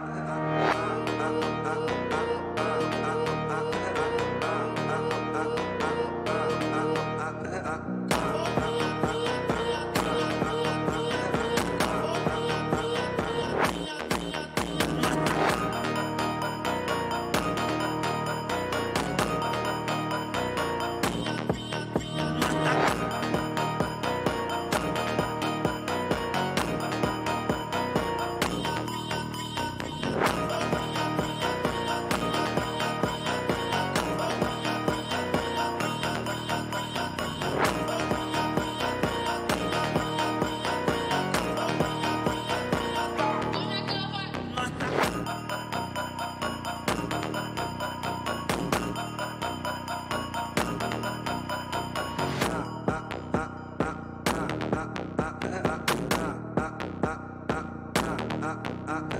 uh, I, I